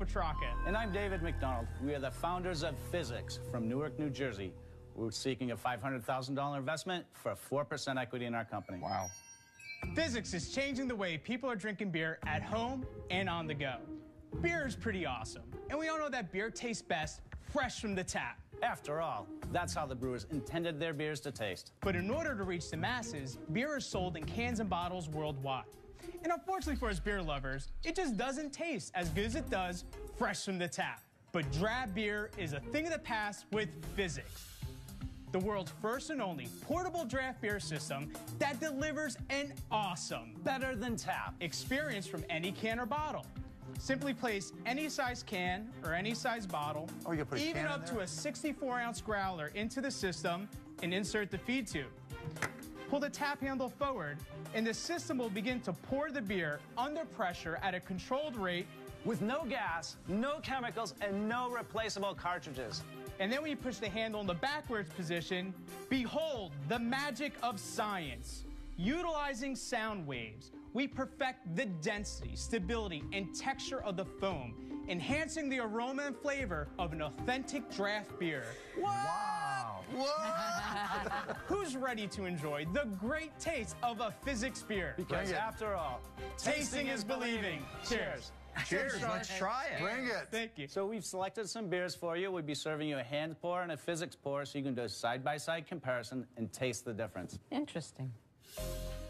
Petraka. And I'm David McDonald. We are the founders of Fizzics from Newark, New Jersey. We're seeking a $500,000 investment for 4% equity in our company. Wow. Fizzics is changing the way people are drinking beer at home and on the go. Beer is pretty awesome, and we all know that beer tastes best fresh from the tap. After all, that's how the brewers intended their beers to taste. But in order to reach the masses, beer is sold in cans and bottles worldwide. And unfortunately for us beer lovers, it just doesn't taste as good as it does fresh from the tap. But draft beer is a thing of the past with Fizzics. The world's first and only portable draft beer system that delivers an awesome Better than tap. experience from any can or bottle. Simply place any size can or any size bottle, Oh, you put even up to a 64 ounce growler into the system and insert the feed tube. Pull the tap handle forward, and the system will begin to pour the beer under pressure at a controlled rate. With no gas, no chemicals, and no replaceable cartridges. And then when you push the handle in the backwards position, behold the magic of science. Utilizing sound waves, we perfect the density, stability, and texture of the foam, enhancing the aroma and flavor of an authentic draft beer. Wow. Who's ready to enjoy the great taste of a Fizzics beer? Because it. after all, Tasting is believing. Cheers. Cheers. Let's try it. Bring it. Thank you. So we've selected some beers for you. We'd be serving you a hand pour and a Fizzics pour so you can do a side-by-side comparison and taste the difference. Interesting.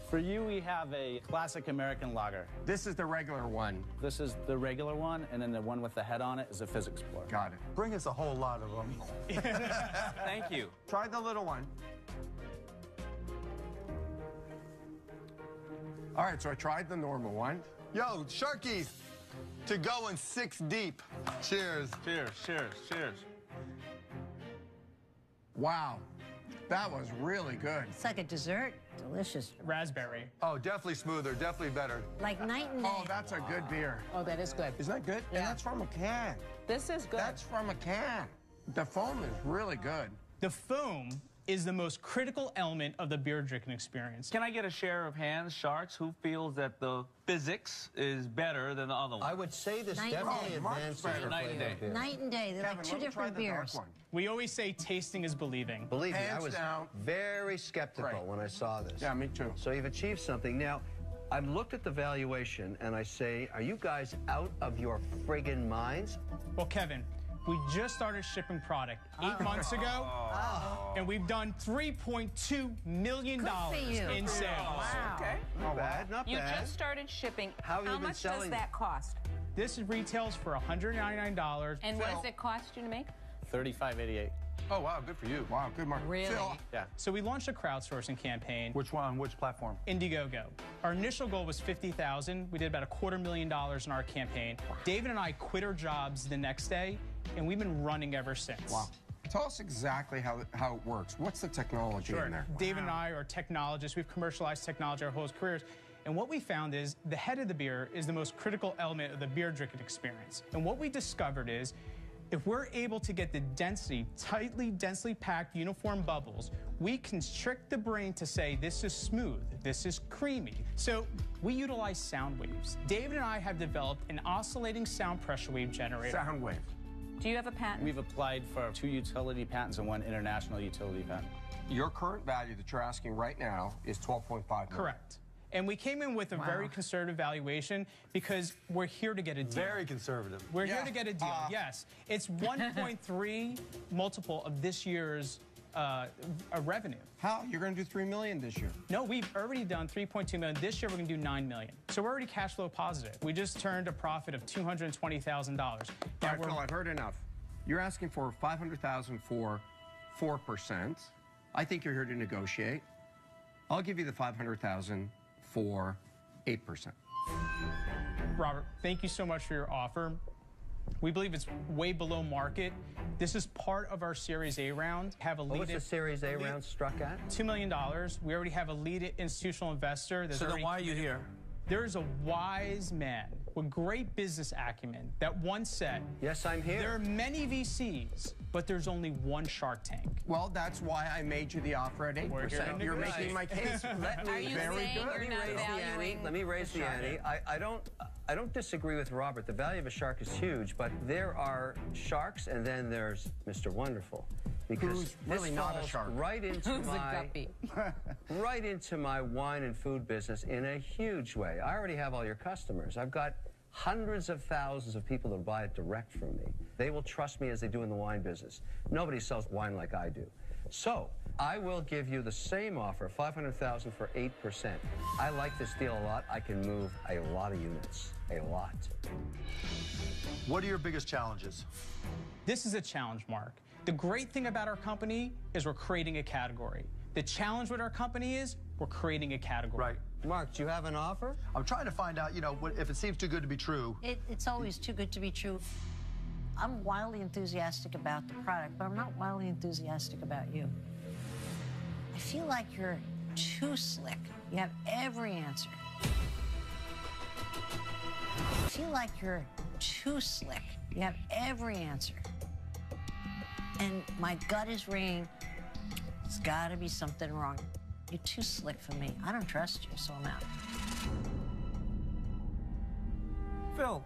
For you, we have a classic American lager. This is the regular one. This is the regular one, and then the one with the head on it is a Fizzics pour. Got it. Bring us a whole lot of them. Thank you. Try the little one. All right, so I tried the normal one. Yo, Sharkies, to go in six deep. Cheers. Cheers, cheers, cheers. Wow. That was really good. It's like a dessert. Delicious. Raspberry. Oh, definitely smoother, definitely better. Like night and oh, day. Oh, that's a good beer. Oh, that is good. Isn't that good? And Yeah. that's from a can. This is good. That's from a can. The foam is really good. The foam is the most critical element of the beer drinking experience. Can I get a share of hands, Sharks, who feels that the Fizzics is better than the other one? I would say this Night definitely day. Much advances better. Night and day. of. Night and day. They're Kevin, like two let me try different the dark beers. We always say tasting is believing. Believe me, I was down. very skeptical Right. when I saw this. Yeah, me too. So you've achieved something. Now, I've looked at the valuation and I say, are you guys out of your friggin' minds? Well, Kevin, we just started shipping product eight months ago, and we've done $3.2 million Good for you. in sales. wow. Okay. Not bad, not You bad. just started shipping. How have you been much selling does that cost? This retails for $199. And what does it cost you to make? 3588. Oh, wow, good for you. Wow, good mark. Really? Phil, Yeah. So we launched a crowdsourcing campaign, Which one? On which platform? Indiegogo. Our initial goal was 50,000. We did about a quarter million dollars in our campaign. David and I quit our jobs the next day, and we've been running ever since. wow. Tell us exactly how, how it works. What's the technology in there? David and I are technologists. We've commercialized technology our whole careers. And what we found is the head of the beer is the most critical element of the beer drinking experience. And what we discovered is if we're able to get the density, tightly, densely packed, uniform bubbles, we can trick the brain to say this is smooth, this is creamy. So we utilize sound waves. David and I have developed an oscillating sound pressure wave generator. Sound wave. Do you have a patent? We've applied for two utility patents and one international utility patent. Your current value that you're asking right now is 12.5 million. Correct. And we came in with a very conservative valuation because we're here to get a deal. Very conservative. We're Yeah, here to get a deal. uh, yes, it's 1.3 multiple of this year's uh, uh, revenue. How? You're going to do 3 million this year. No, we've already done 3.2 million. This year we're going to do 9 million. So we're already cash flow positive. We just turned a profit of $220,000. Now All right, Phil, I've heard enough. You're asking for 500,000 for 4%. I think you're here to negotiate. I'll give you the 500,000 for 8%. Robert, thank you so much for your offer. We believe it's way below market. This is part of our Series A round. Have a What was the Series A round struck at? $2 million. We already have a lead institutional investor. There's So then why are you here? There is a wise man with great business acumen that once said, Yes, I'm here. There are many VCs, but there's only one Shark Tank. Well, that's why I made you the offer at 8%. We're here You're negotiate. making my case. Let me, Are you very saying good. you're Let me not raise the ante. Let me raise the ante. I, I don't I don't disagree with Robert. The value of a shark is huge, but there are sharks and then there's Mr. Wonderful. Because Who's really this not a falls shark. right into Who's my right into my wine and food business in a huge way. I already have all your customers. I've got hundreds of thousands of people that buy it direct from me. They will trust me as they do in the wine business. Nobody sells wine like I do. So, I will give you the same offer, 500,000 for 8%. I like this deal a lot. I can move a lot of units. A lot. What are your biggest challenges? This is a challenge, Mark. The great thing about our company is we're creating a category. The challenge with our company is we're creating a category. Right. Mark, do you have an offer? I'm trying to find out, you know, what, if it seems too good to be true. It, it's always too good to be true. I'm wildly enthusiastic about the product, but I'm not wildly enthusiastic about you. I feel like you're too slick. You have every answer. I feel like you're too slick. You have every answer. And my gut is ringing. There's got to be something wrong. You're too slick for me. I don't trust you, so I'm out. Phil,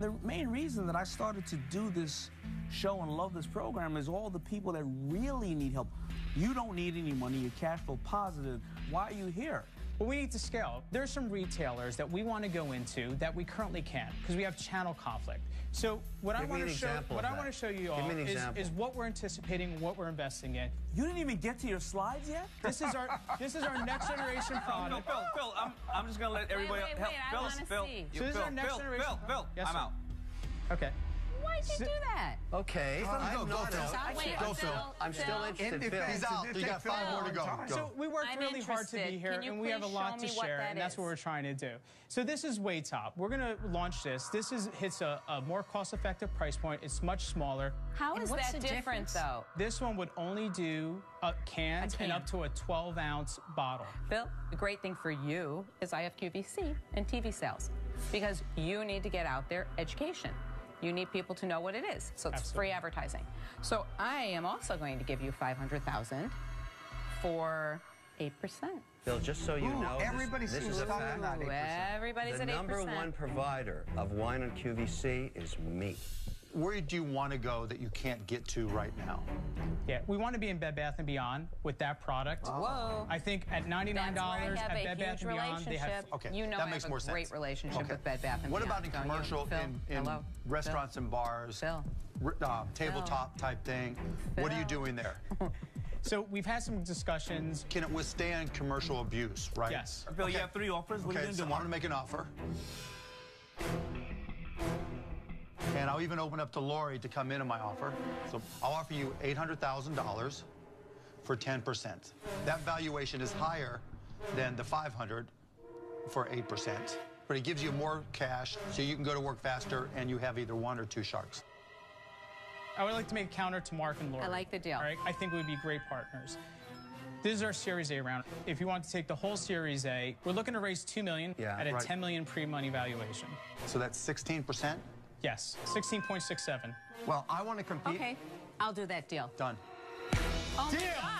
the main reason that I started to do this show and love this program is all the people that really need help. You don't need any money, you're cash flow positive. Why are you here? But we need to scale. There's some retailers that we want to go into that we currently can't because we have channel conflict. So what I Give me want to show, what I want to show you all is, is what we're anticipating, what we're investing in. You didn't even get to your slides yet? This is our this is our next generation No, product. Phil, Phil, I'm, I'm just gonna let everybody wait, help. wait, I Phil, wanna Phil, see. you- So this is Phil, our next Phil, generation- Phil, Phil, Yes, I'm sir. out. Okay. Why'd you do that? Okay. Let him I'm go, go, not Phil. out. Wait, Go, Phil, Phil. I'm still Phil. interested, If- Phil. He's out. You got five more to go. Go. So we worked I'm really hard to be here, and we have a lot to share, that and that's what we're trying to do. So this is Waytap. We're gonna launch this. This is hits a, a more cost-effective price point. It's much smaller. How And is what's that different, difference? though? This one would only do uh, cans A and up to a 12-ounce bottle. Phil, the great thing for you is I have QVC and TV sales because you need to get out there education. You need people to know what it is. So it's free advertising. So I am also going to give you 500,000 for 8%. Phil, just so you Ooh, know, this- everybody this, seems is a fact. about Ooh, 8%. everybody's The at 8%. number one provider of wine on QVC is me. Where do you want to go that you can't get to right now? Yeah, we want to be in Bed Bath and Beyond with that product. Whoa. I think at $99 That's have at a Bed Bath huge and Beyond, they have relationship. Okay, You know that I makes have more a great sense. relationship Okay. with Bed Bath and What Beyond. about in commercial, Phil, in, in hello? restaurants and bars, Phil. r- uh, tabletop type thing? What are you doing there? So we've had some discussions. Can it withstand commercial abuse, right? Yes. Phil, you have three offers. What are Okay, you so gonna I'm do? going to make an offer. And I'll even open up to Lori to come in on my offer. So I'll offer you $800,000 for 10%. That valuation is higher than the 500 for 8%. But it gives you more cash so you can go to work faster and you have either one or two sharks. I would like to make a counter to Mark and Lori. I like the deal. All right, I think we would be great partners. This is our Series A round. If you want to take the whole Series A, we're looking to raise two million Yeah, at a right. 10 million pre-money valuation. So that's 16%? Yes, 16.67. Well, I want to compete. Okay, I'll do that deal. Done. Oh my Deal. God.